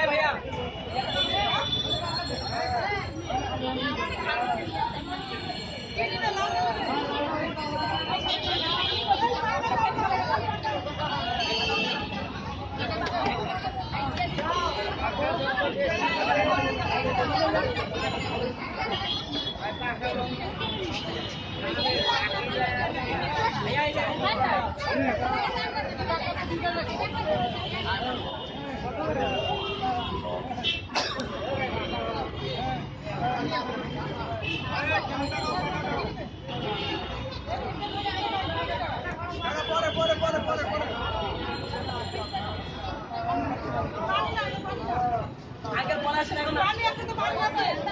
भैया আগের পড়াশোনা এখন আমি আছে না বাংলাতে